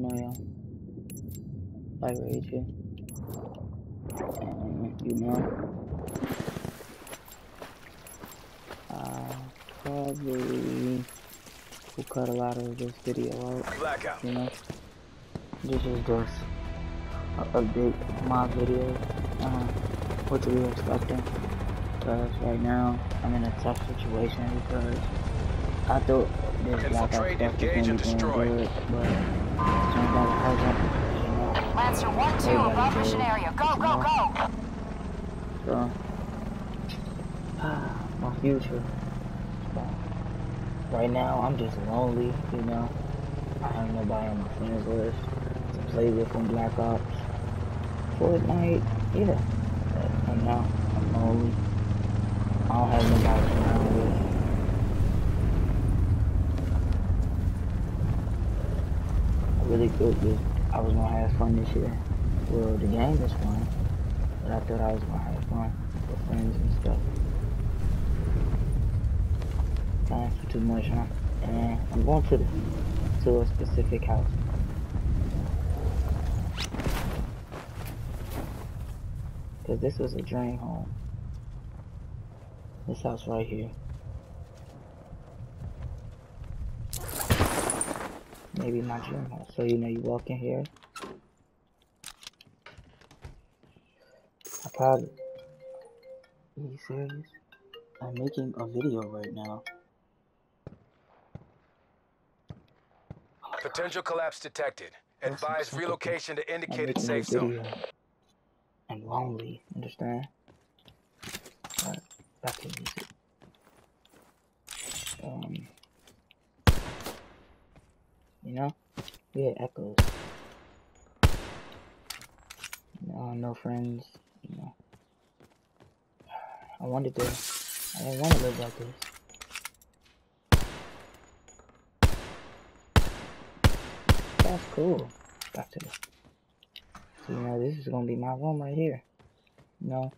going on, y'all? Like right here. And, you know, uh, probably will cut a lot of this video out. Blackout. You know, this is just a update my video. Uh, what you expecting? Because right now I'm in a tough situation because I thought Infiltrate, blackout stuff was engage, and destroy. good, but turns out it hasn't. You know, Lancer 1-2 above mission area. Go, you go, know. go! So, my future. So, right now, I'm just lonely, you know. I have nobody on my friends list to play with from Black Ops. Fortnite, yeah. But right now, I'm lonely. I don't have nobody to around with. I really this, I was gonna have fun this year. Well, the game is fun, but I thought I was gonna have fun with friends and stuff. Time for too much, huh? And I'm going to the to a specific house. Cause this was a dream home. This house right here. Maybe my dream house. So you know you walk in here. I probably Are you serious? I'm making a video right now. Potential collapse detected. Advise relocation to I'm indicated making a safe zone. video. I'm lonely, understand? Alright, back to music. You know, we had echoes. Know, no friends. You know, I wanted to. I didn't want to live like this. That's cool. Back to the. So, you know, this is gonna be my room right here. You know,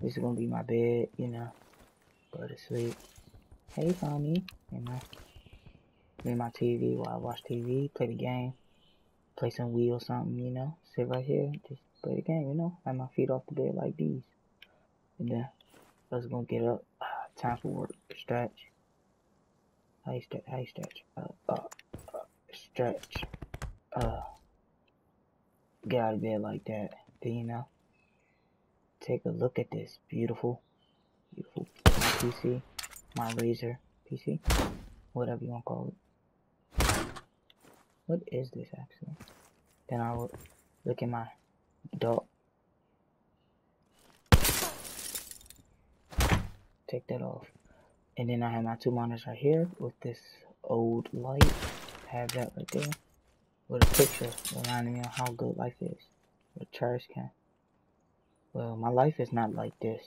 this is gonna be my bed. You know, go to sleep. Hey, Tommy. You know, play my TV while I watch TV, play the game, play some Wii or something. You know, sit right here, just play the game. You know, have my feet off the bed like these. And then I was gonna get up. Time for work. Stretch. How you stretch? How you stretch? Uh, uh, uh, stretch. Uh, get out of bed like that. Then you know, take a look at this beautiful, beautiful PC, my Razer PC, whatever you want to call it. What is this actually? Then I will look at my dog. Take that off. And then I have my two monitors right here with this old light. Have that right there. With a picture reminding me of how good life is. With a trash can. Well, my life is not like this.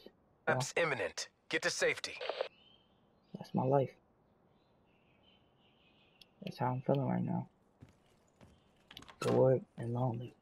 Collapse imminent. Get to safety. That's my life. That's how I'm feeling right now. Bored and lonely.